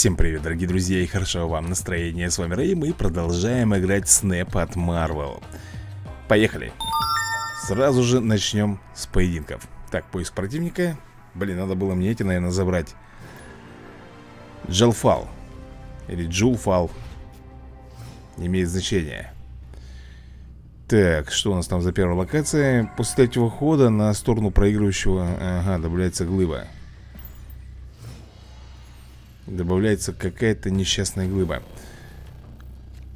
Всем привет, дорогие друзья, и хорошо вам настроение. С вами Рэй, мы продолжаем играть Снэп от Marvel. Поехали. Сразу же начнем с поединков. Так, поиск противника. Блин, надо было мне эти, наверное, забрать. Джелфал. Или Джулфал. Не имеет значения. Так, что у нас там за первая локация? После третьего хода на сторону проигрывающего Ага, добавляется глыба Добавляется какая-то несчастная глыба.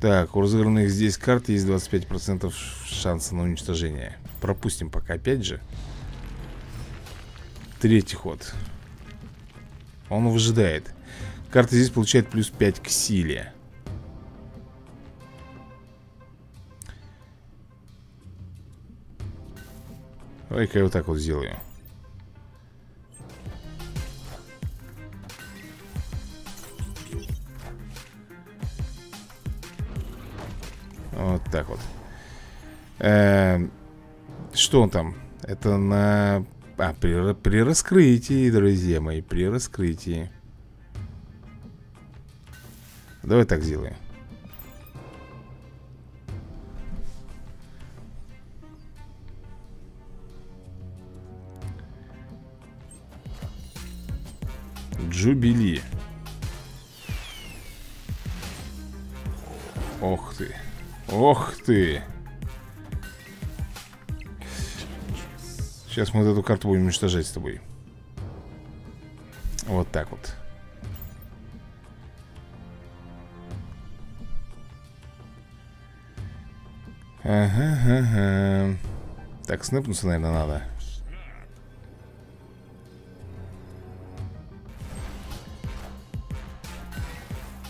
Так, у разыгранных здесь карт есть 25% шанса на уничтожение. Пропустим пока опять же. Третий ход. Он выжидает. Карта здесь получает плюс 5 к силе. Давай-ка я вот так вот сделаю Вот так вот. Э Что он там? Это на... А, при, при раскрытии, друзья мои При раскрытии. Давай так сделаем. Джубили. Ох ты Ох ты. Сейчас мы вот эту карту будем уничтожать с тобой. Вот так вот. Ага, ага. Так, снэпнуться, наверное, надо.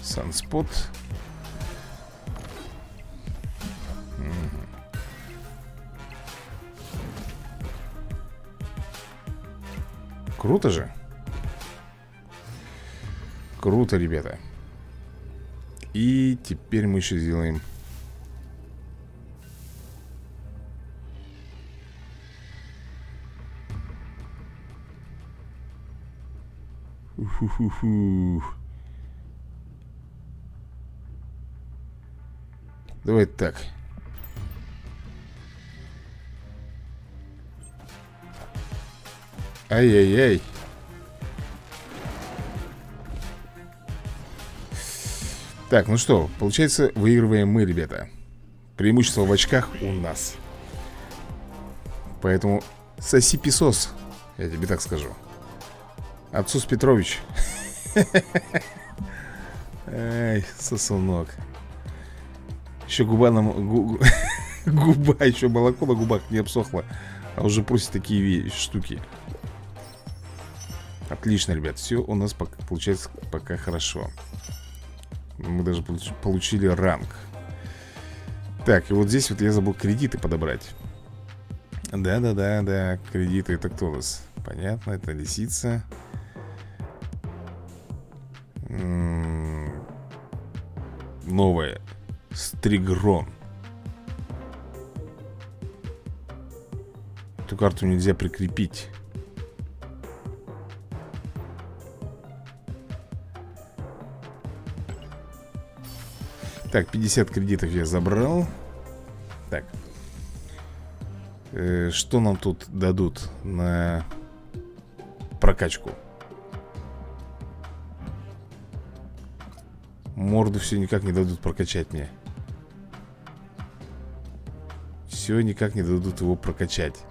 Санспот Круто же. Круто, ребята. И теперь мы еще сделаем. Фу-фу-фу Давай так Ай-яй-яй. Так, ну что, получается, выигрываем мы, ребята. Преимущество в очках у нас. Поэтому соси песос Я тебе так скажу. Отцус Петрович. Ай, сосунок. Еще губа нам... Гу... Губа, еще молоко на губах не обсохло А уже просит такие штуки Отлично, ребят, все у нас пока, получается пока хорошо. Мы даже получили ранг. Так, и вот здесь вот я забыл кредиты подобрать. Да-да-да-да, кредиты, это кто у нас? Понятно, это лисица. М -м Новая Стригрон. Эту карту нельзя прикрепить Так, 50 кредитов я забрал. Так. Э, Что нам тут дадут на прокачку? Морду все никак не дадут прокачать мне. Все никак не дадут его прокачать.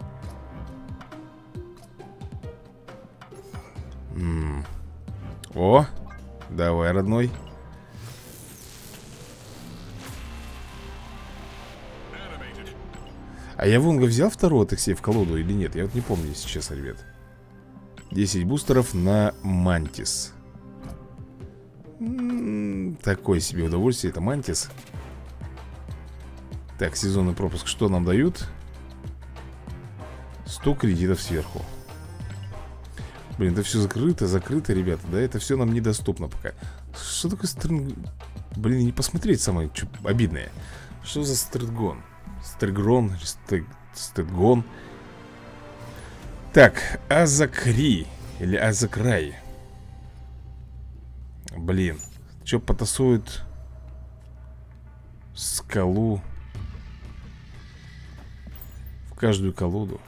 М -м. О, давай, родной А я Вонга взял второго такси в колоду или нет? Я вот не помню сейчас, ребят. 10 бустеров на Мантис. М-м, Такое себе удовольствие, это Мантис. Так, сезонный пропуск что нам дают? 100 кредитов сверху. Блин, это все закрыто, закрыто, ребята Да, это все нам недоступно пока. Что такое стринг... Блин, не посмотреть самое что, обидное. Что за стритгон? Стригрон, Стегон. Так, Азакри Или Азакрай? Блин Че потасуют Скалу В каждую колоду?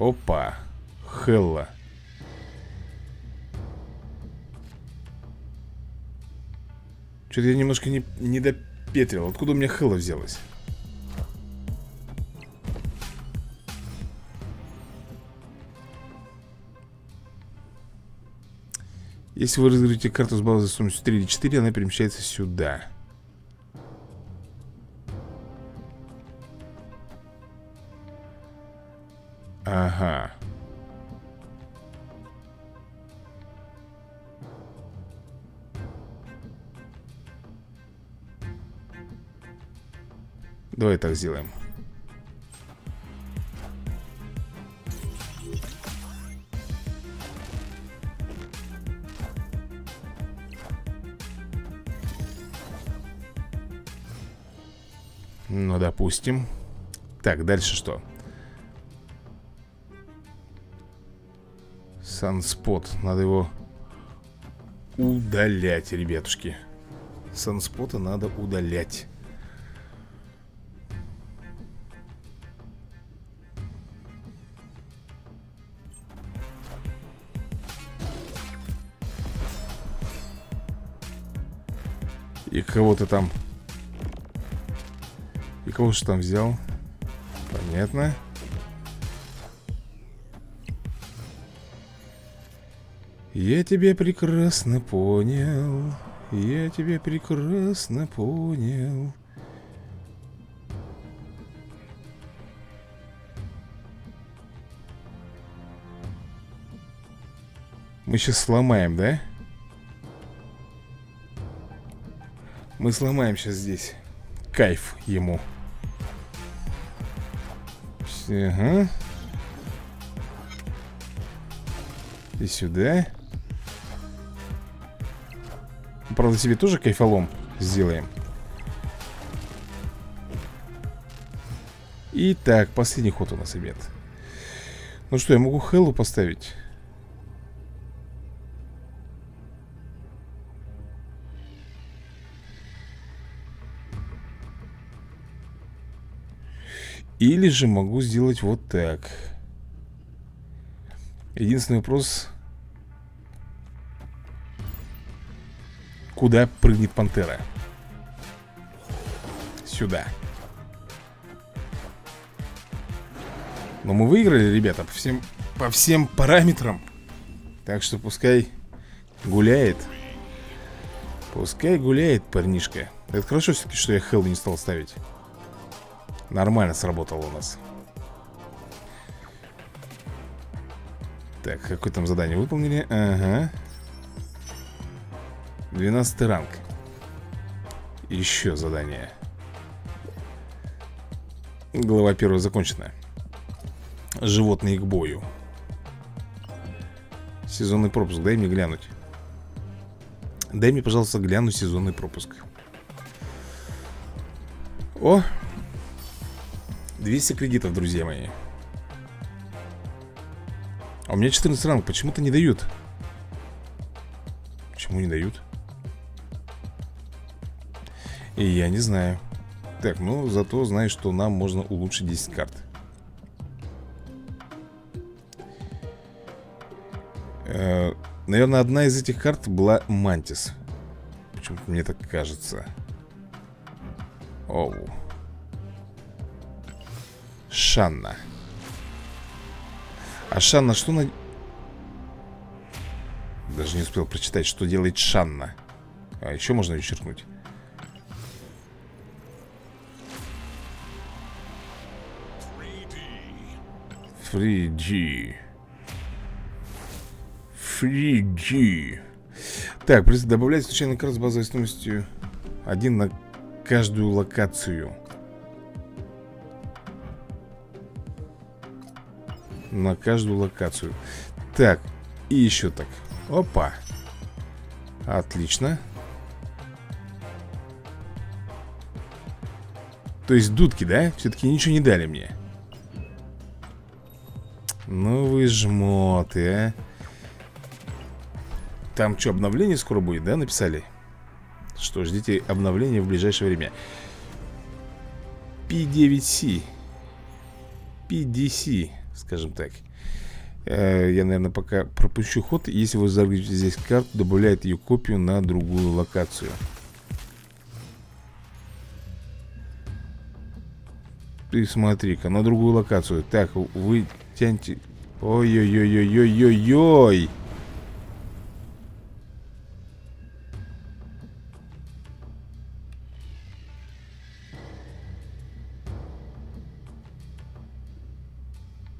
Опа Хелла Что-то я немножко не, не допетрил Откуда у меня Хелла взялась? Если вы разыграете карту с базой стоимостью 3 или 4, она перемещается сюда. Ага. Давай так сделаем. Ну, допустим Так, дальше что? Санспот Надо его удалять, ребятушки Санспота надо удалять кого ты там и кого же там взял? Понятно. Я тебя прекрасно понял. Я тебя прекрасно понял. Мы сейчас сломаем, да? Мы сломаем сейчас здесь. Кайф ему. Ага. И сюда. Правда, себе тоже кайфолом сделаем. Итак, последний ход у нас, ребят. Ну что, я могу Хеллу поставить? Или же могу сделать вот так. Единственный вопрос Куда прыгнет пантера? Сюда. Но мы выиграли, ребята, по всем, по всем параметрам. Так что пускай гуляет. Пускай гуляет парнишка. Это хорошо все-таки, что я Хелл не стал ставить Нормально сработало у нас. Так, какое там задание выполнили? Ага. 12 ранг. Еще задание. Глава первая закончена. Животные к бою. Сезонный пропуск, дай мне глянуть. Дай мне, пожалуйста, гляну сезонный пропуск. О, 200 кредитов, друзья мои. А у меня 14 ранг, почему-то не дают? Почему не дают? И я не знаю. Так, ну зато знаю, что нам можно улучшить 10 карт. Э, Наверное, одна из этих карт была Мантис. Почему-то мне так кажется. Оу Шанна. А Шанна что на... Даже не успел прочитать, что делает Шанна. А еще можно ее черкнуть Фриджи. Фриджи. Так, добавлять случайный карт с базовой стоимостью Один на каждую локацию На каждую локацию. Так, и еще так. Опа. Отлично. То есть дудки, да? Все-таки ничего не дали мне. Ну вы жмоты, а. Там что, обновление скоро будет, да, написали? Что, ждите обновления в ближайшее время. P9C PDC, скажем так. Э, Я, наверное, пока пропущу ход. Если вы загрузите здесь карту, добавляет ее копию на другую локацию. Ты смотри-ка, на другую локацию. Так, вы тяньте. Ой-ой-ой-ой-ой-ой-ой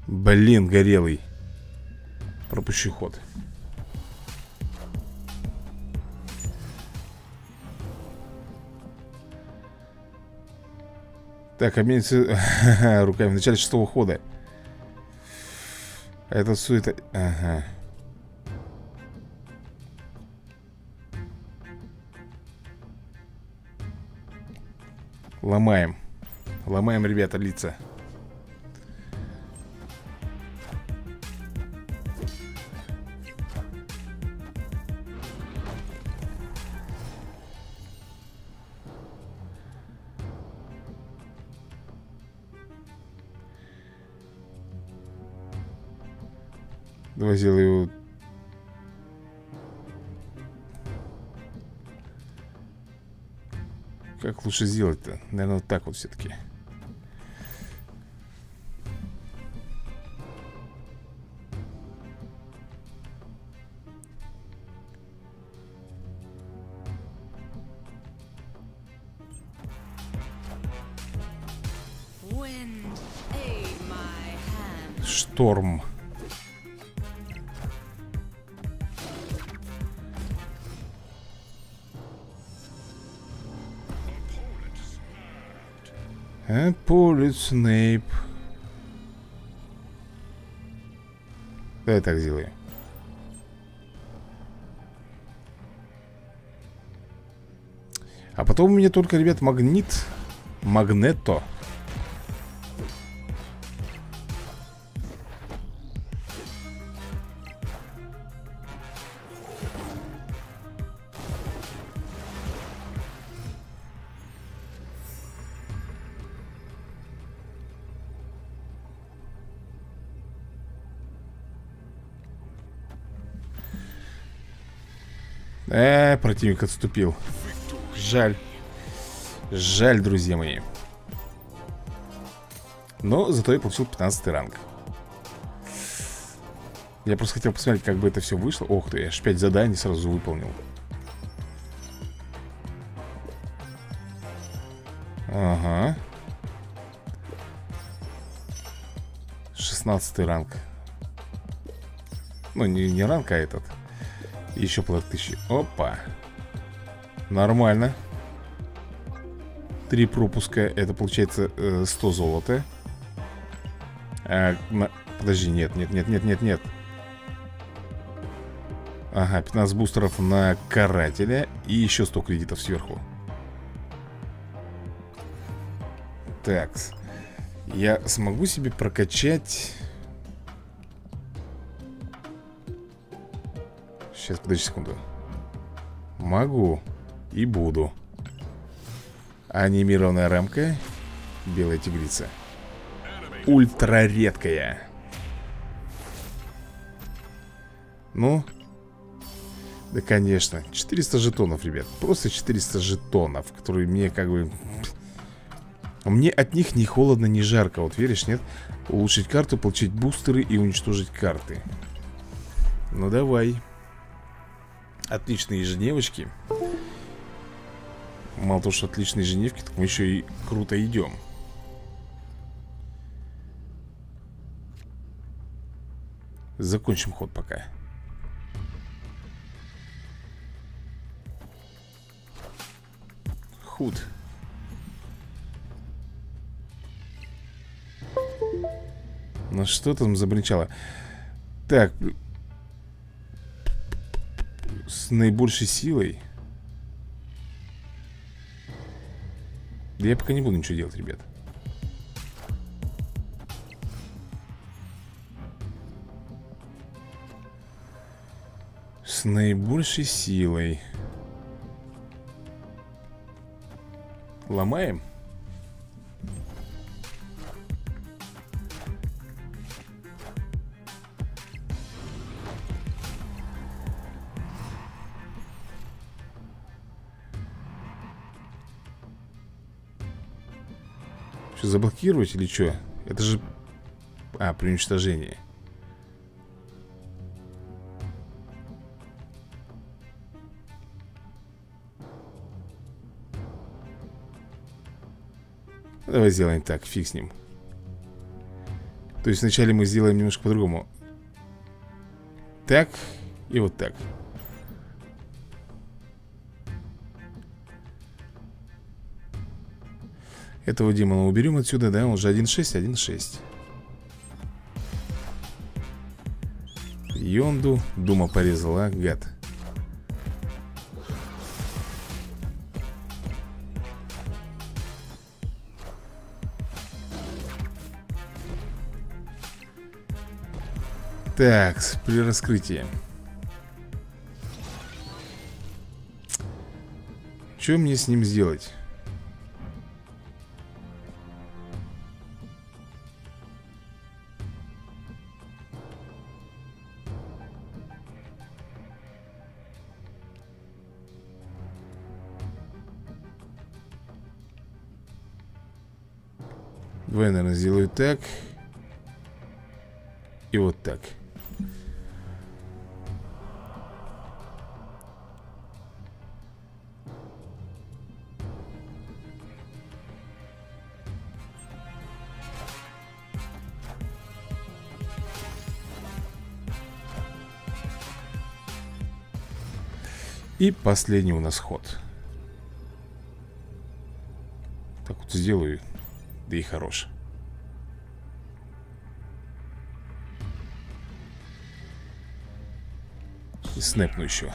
Блин, горелый. Пропущу ход. Так, обменится руками в начале шестого хода. А это суета... Ага. Ломаем. Ломаем, ребята, лица Сделаю его. Как лучше сделать-то? Наверное, вот так вот все-таки Шторм Полит Снейп Давай так сделаю А потом у меня только, ребят, магнит Магнето противник отступил. Жаль. Жаль, друзья мои. Но зато я получил 15 ранг. Я просто хотел посмотреть, как бы это все вышло. Ох ты, аж 5 заданий сразу выполнил. Ага. 16 ранг. Ну, не, не ранг, а этот. Еще полторы тысячи. Опа. Нормально. Три пропуска. Это получается э, 100 золота. А, на... Подожди, нет, нет, нет, нет, нет, нет. Ага, 15 бустеров на карателя И еще 100 кредитов сверху Так Я смогу себе прокачать Сейчас, подожди секунду Могу И буду. Анимированная рамка Белая тигрица. Ультра редкая. Ну Да конечно 400 жетонов, ребят Просто 400 жетонов Которые мне как бы Мне от них ни холодно, ни жарко Вот веришь, нет? Улучшить карту, получить бустеры и уничтожить карты. Ну давай. Отличные ежедневочки Мало того, что отличные ежедневки Так мы еще и круто идем Закончим ход пока. Худ. Ну что там забринчало Так, с наибольшей силой Да я пока не буду ничего делать, ребят С наибольшей силой Ломаем? Заблокировать или что? Это же... А, при уничтожении. Давай сделаем так, фиг с ним. То есть вначале мы сделаем немножко по-другому. Так и вот так Этого демона уберем отсюда, да? Он уже 1.6, 1.6 Йонду Дума порезала, гад Так, при раскрытии Что мне с ним сделать? Давай, наверное, сделаю так. И вот так. И последний у нас ход. Так вот сделаю Да и хорош. И снэпну еще.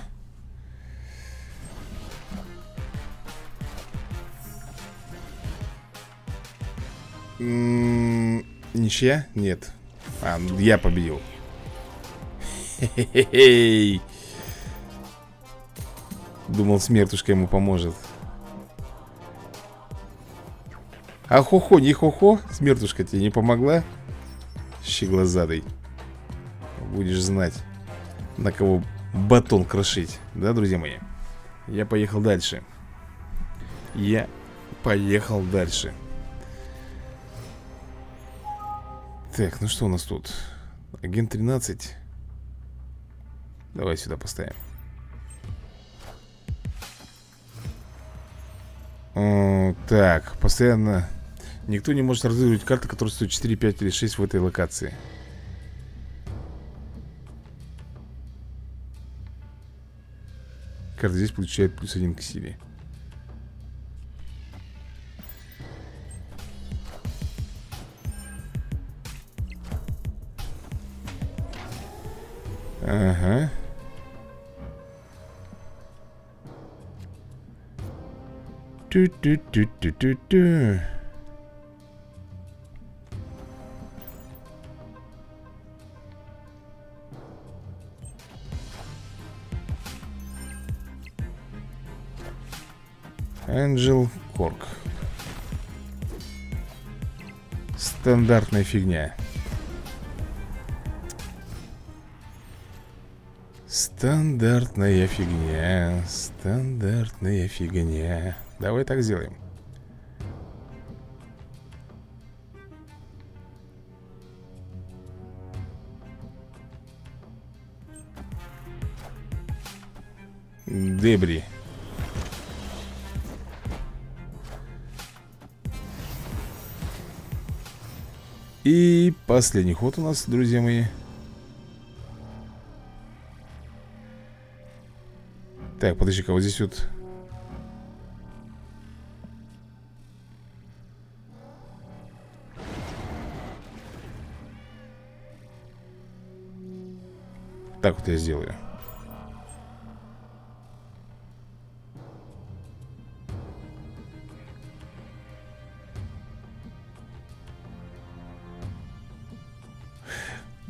Ничья? Нет. А, я победил. Хе-хе-хей Думал, смертушка ему поможет А хо-хо, не хо-хо Смертушка тебе не помогла? Щеглазадый Будешь знать На кого батон крошить Да, друзья мои? Я поехал дальше Я поехал дальше Так, ну что у нас тут? Агент 13 Давай сюда поставим Так, постоянно Никто не может разыгрывать карты, которые стоят 4, 5 или 6 в этой локации. Карта здесь получает плюс один к силе. Ага. Ту Angel Корк Стандартная фигня. Стандартная фигня Стандартная фигня. Давай так сделаем. Дебри И последний ход у нас, друзья мои. Так, подожди-ка, вот здесь вот. Так вот я сделаю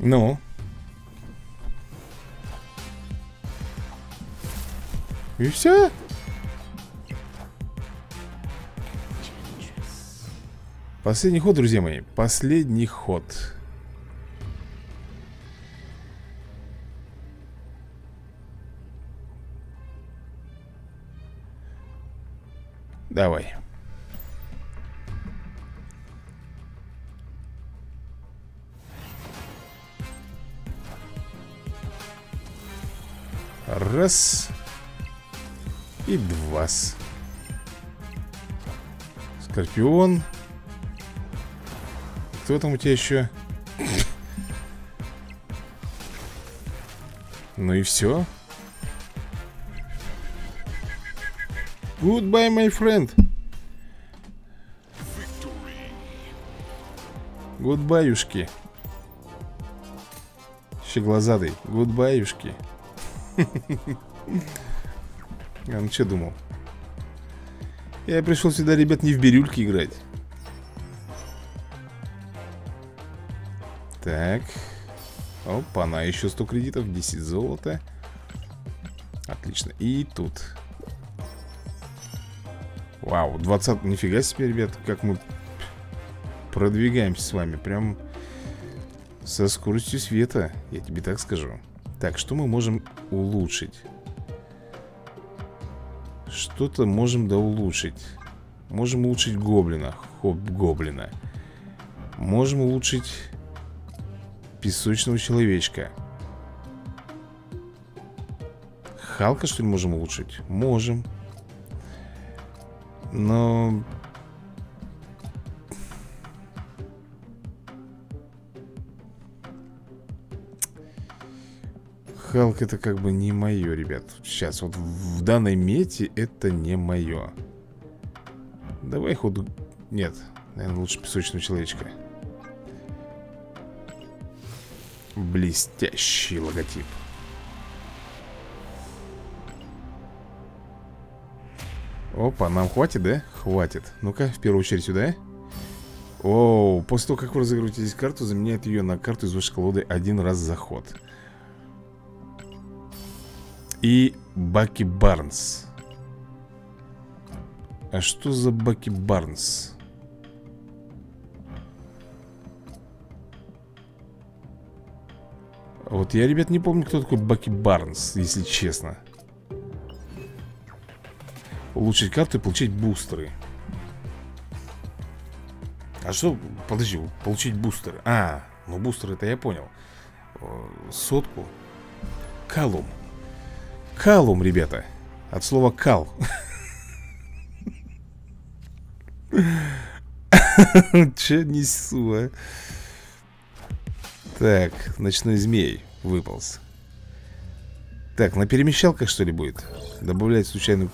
Ну. И все? Последний ход, друзья мои. Последний ход. Давай Раз И два Скорпион. Кто там у тебя еще? Ну и все Goodbye, my friend. Гудбаюшки Щеглазадый Гудбаюшки А ну что думал? Я пришел сюда, ребят, не в бирюльки играть. Так. Опа, на еще 100 кредитов 10 золота. Отлично. И тут. Вау, 20 Нифига себе, ребят, как мы Продвигаемся с вами. Прям со скоростью света Я тебе так скажу. Так, что мы можем улучшить? Что-то можем да улучшить Можем улучшить гоблина Хоп, гоблина Можем улучшить Песочного человечка Халка, что ли, можем улучшить? Можем Но... Халк это как бы не мое, ребят. Сейчас, вот в данной мете это не мое Давай ходу... Нет, наверное, лучше песочного человечка. Блестящий логотип. Опа, нам хватит, да? Хватит. Ну-ка, в первую очередь сюда. О, после того, как вы разыгрываете здесь карту Заменяет ее на карту из вашей колоды один раз за ход и Баки Барнс. А что за Баки Барнс? Вот я, ребят, не помню, кто такой Баки Барнс, если честно. Улучшить карту и получить бустеры. А что, подожди, получить бустеры? А, ну бустеры это я понял. Сотку. Калум Калум, ребята. От слова кал Че несу, а? Так, ночной змей выполз. Так, на перемещалках что ли будет? Добавлять случайную...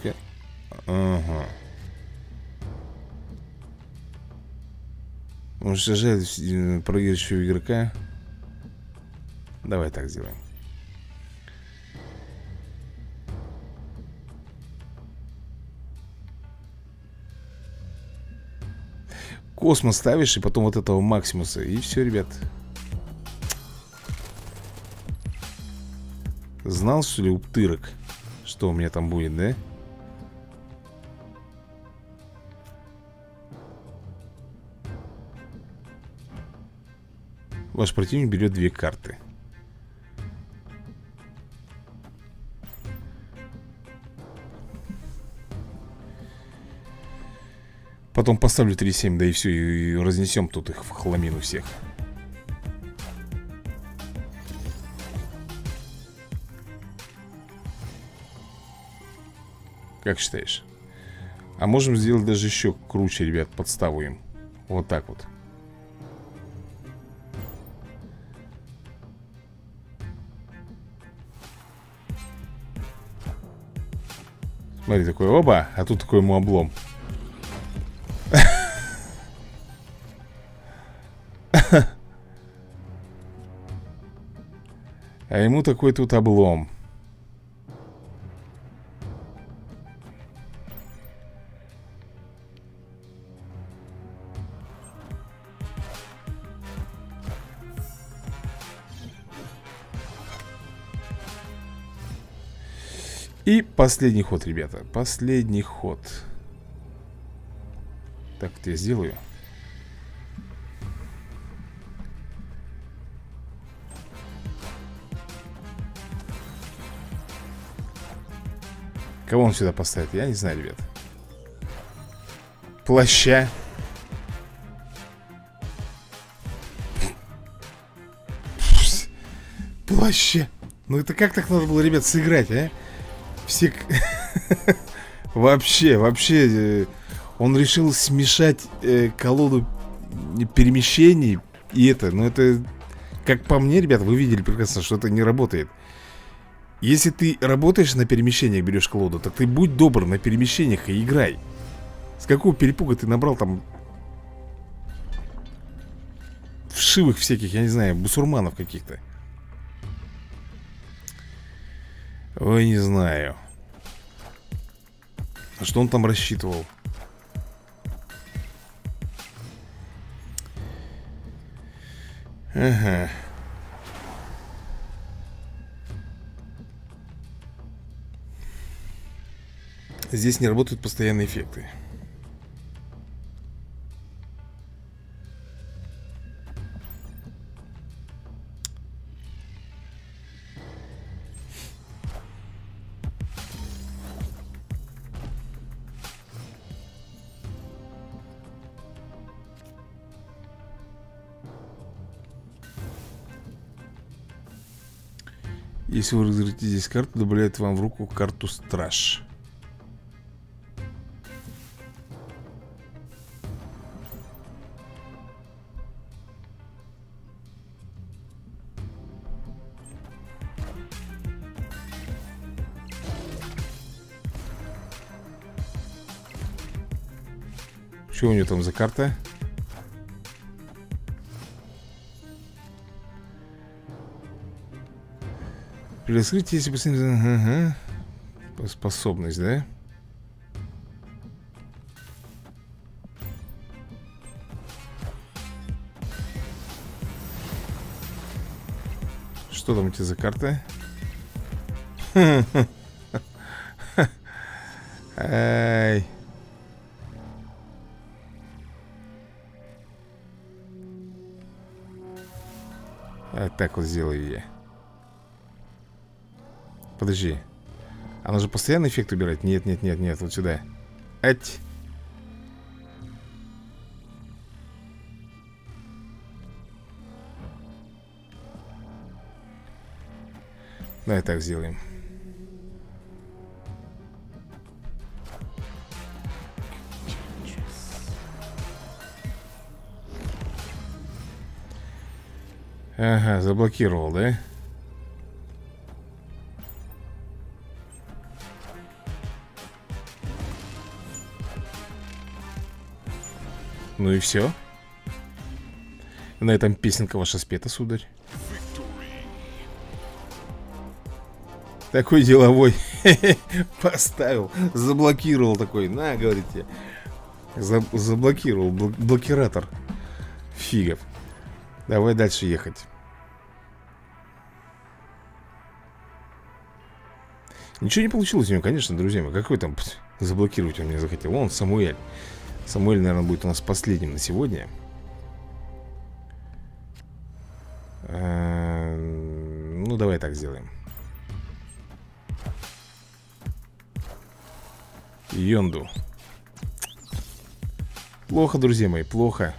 Ага. Уничтожает э, проигрывающего игрока? Давай так сделаем Космос ставишь и потом вот этого Максимуса И все, ребят Знал, что ли, уптырок Что у меня там будет, да? Ваш противник берет две карты Потом поставлю 3.7, да и все, и разнесем тут их в хламину всех. Как считаешь? А можем сделать даже еще круче, ребят, подставу им. Вот так вот. Смотри, такой, оба, а тут такой ему облом. А ему такой тут облом. И последний ход, ребята Последний ход. Так, вот я сделаю Кого он сюда поставит? Я не знаю, ребят Плаща Плаща Ну это как так надо было, ребят, сыграть, а? Все... Вообще, вообще э, Он решил смешать э, колоду перемещений И это, ну это Как по мне, ребят, вы видели прекрасно, что это не работает если ты работаешь на перемещениях, берешь колоду Так ты будь добр на перемещениях и играй. С какого перепуга ты набрал там Вшивых всяких, я не знаю, бусурманов каких-то? Ой, не знаю. А что он там рассчитывал? Ага Здесь не работают постоянные эффекты. Если вы разыграете здесь карту, добавляет вам в руку карту Страж Что у нее там за карта? При если посмотреть... Ага. Способность, да? Что там у тебя за карта? Ай. Так вот сделаю я. Подожди. Она же постоянно эффект убирать? Нет, нет, нет, нет, вот сюда. Ать. Давай так сделаем. Ага, заблокировал, да? Ну и все. На этом песенка ваша спета, сударь. Такой деловой Поставил, заблокировал такой На, говорите Заблокировал, блокиратор Фигов Давай дальше ехать. Ничего не получилось у него, конечно, друзья мои. Какой там заблокировать он мне захотел? Он Самуэль. Самуэль, наверное, будет у нас последним на сегодня. А, ну, давай так сделаем. Йонду. Плохо, друзья мои, плохо.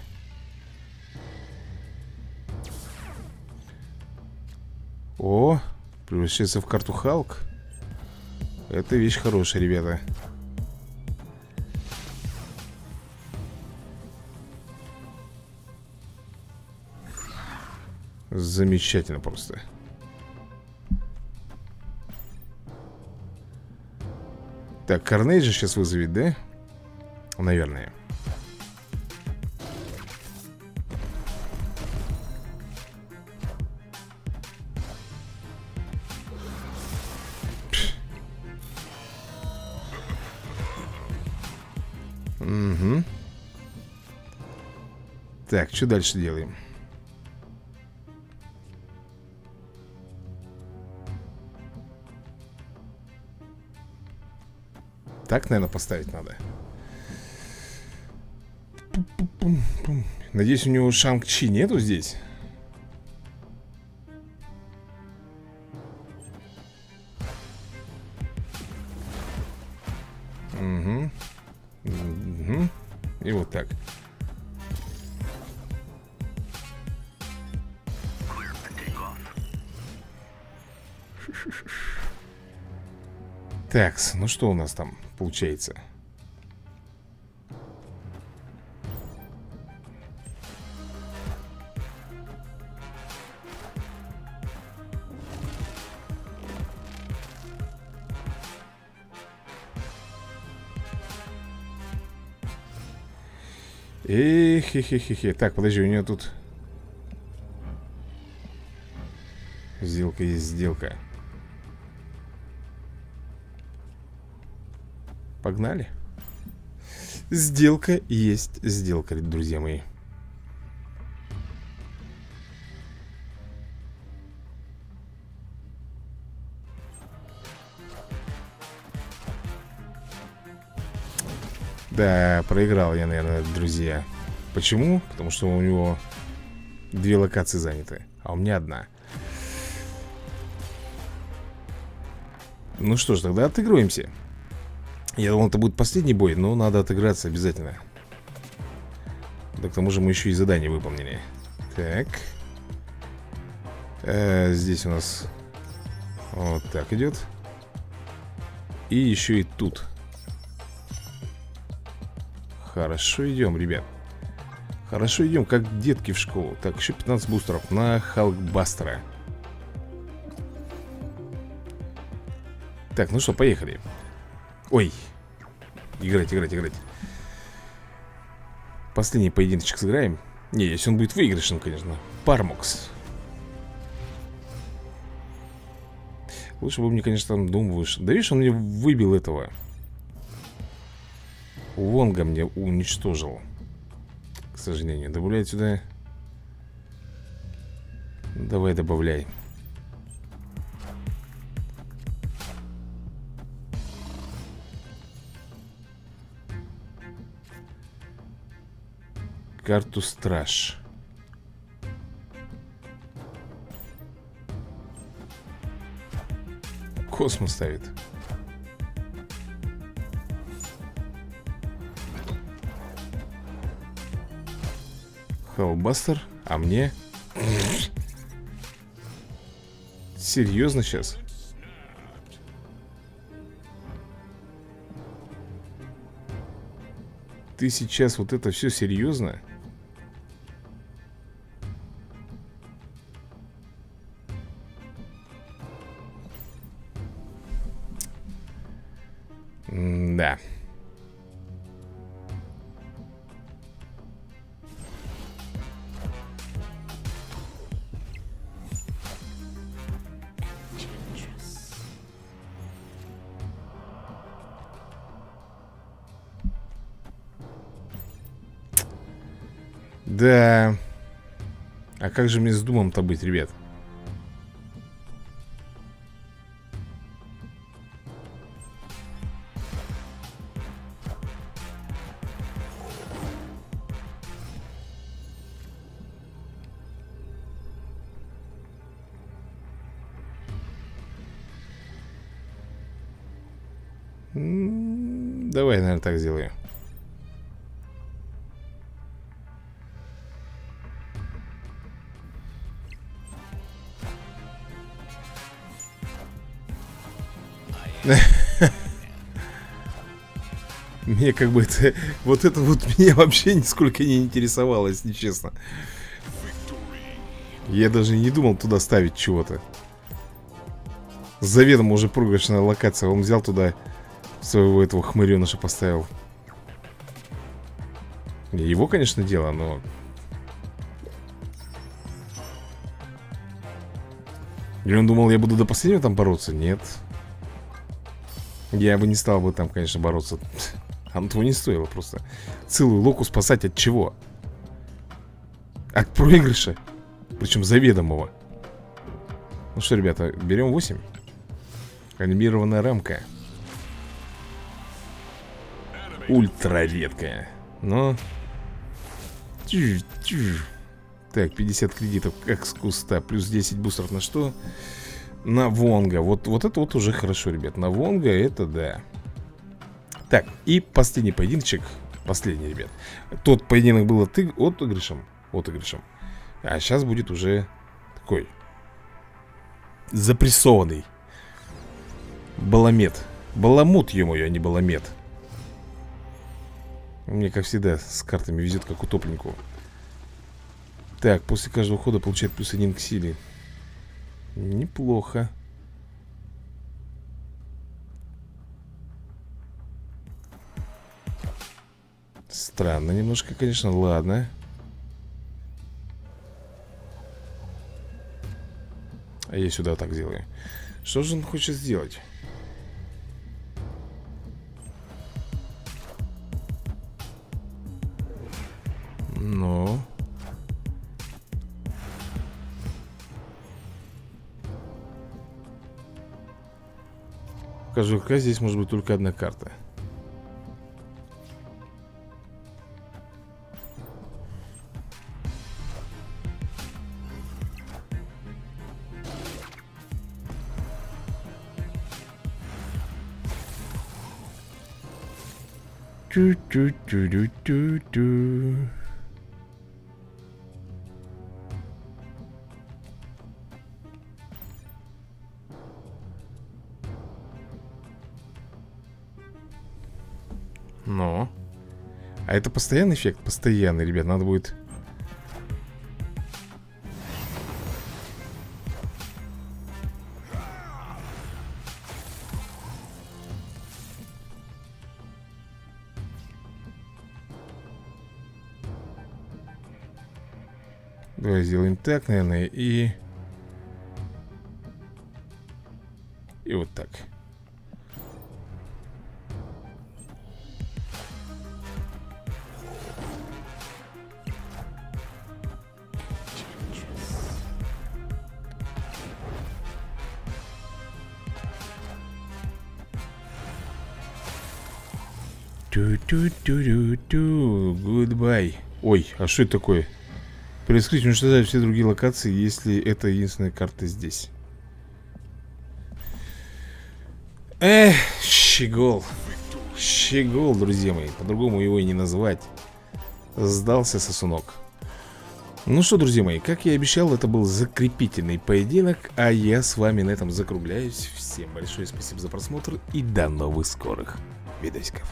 О, превращается в карту Халк. Это вещь хорошая, ребята. Замечательно просто. Так, Карней же сейчас вызовет, да? Наверное Так, что дальше делаем? Так, наверное, поставить надо. Надеюсь, у него Шанг-Чи нету здесь Так, ну что у нас там получается? Эх, хе хе хе Так, подожди, у нее тут Сделка есть сделка Погнали. Сделка есть сделка, друзья мои. Да, проиграл я, наверное, друзья. Почему? Потому что у него две локации заняты А у меня одна. Ну что ж, тогда отыгрываемся Я думал, это будет последний бой Но надо отыграться обязательно. Да к тому же мы еще и задание выполнили. Так. Э, Здесь у нас Вот так идет. И еще и тут. Хорошо идем, ребят. Хорошо идем, как детки в школу. Так, еще 15 бустеров на Халкбастера. Так, ну что, поехали Ой. Играть, играть, играть. Последний поединочек сыграем. Не, если он будет выигрышным, конечно. Пармокс. Лучше бы мне, конечно, там дом выше Да видишь, он мне выбил этого. Вонга мне уничтожил. К сожалению. Добавлять сюда. Давай добавляй Карту страж Космос ставит Хеллбастер, а мне... Серьезно сейчас? Ты сейчас вот это все серьезно? Да. А как же мне с Думом-то быть, ребят? Давай, наверное, так сделаю. Мне как бы это... Вот это вот меня вообще нисколько не интересовало, если честно. Я даже не думал туда ставить чего-то. Заведомо уже проигрышная локация. Он взял туда своего этого хмыреныша поставил. Его, конечно, дело, но... Или он думал, я буду до последнего там бороться? Нет. Я бы не стал бы там, конечно, бороться Оно того не стоило просто Целую локу спасать от чего? От проигрыша Причем заведомого. Ну что, ребята, берем 8 Анимированная рамка. Ультра редкая. Но Так, 50 кредитов как с куста Плюс 10 бустеров. На что? На Вонга. Вот, вот это вот уже хорошо, ребят. На Вонга это да Так, и последний поединочек Последний, ребят. Тот поединок был от, отыгрышем Отыгрышем А сейчас будет уже такой Запрессованный Баламет. Баламут, ё-моё, а не баламет. Мне, как всегда, с картами везет, как утопленнику Так, после каждого хода получает плюс один к силе. Неплохо Странно немножко, конечно, ладно. А я сюда так сделаю Что же он хочет сделать? Ну. Покажу, какая здесь может быть только одна карта ту ту ту ту ту ту Но. А это постоянный эффект? Постоянный, ребят, надо будет... Давай сделаем так, наверное, и... И вот так. Ту-ту-ту-ту-ту. Goodbye. Ой, а что это такое? При вскрытии уничтожают все другие локации, если это единственная карта здесь. Эх, щегол. Щегол, друзья мои. По-другому его и не назвать. Сдался сосунок. Ну что, друзья мои, как я и обещал, это был закрепительный поединок, а я с вами на этом закругляюсь. Всем большое спасибо за просмотр и до новых скорых видосиков.